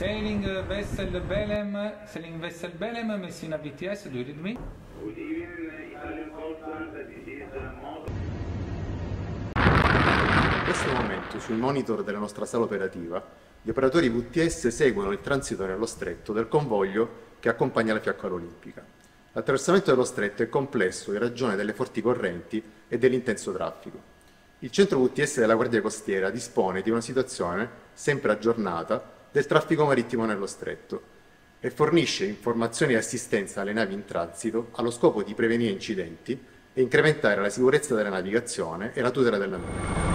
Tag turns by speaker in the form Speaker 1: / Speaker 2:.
Speaker 1: Sailing vessel Belem, sailing vessel Belem, Messina VTS, do you read me?
Speaker 2: Good evening, Italian center. This is uh, Mo.
Speaker 3: In questo momento sul monitor della nostra sala operativa gli operatori VTS seguono il transito nello stretto del convoglio che accompagna la fiaccola olimpica. L'attraversamento dello stretto è complesso in ragione delle forti correnti e dell'intenso traffico. Il centro VTS della Guardia Costiera dispone di una situazione sempre aggiornata del traffico marittimo nello stretto e fornisce informazioni e assistenza alle navi in transito allo scopo di prevenire incidenti e incrementare la sicurezza della navigazione e la tutela dell'ambiente.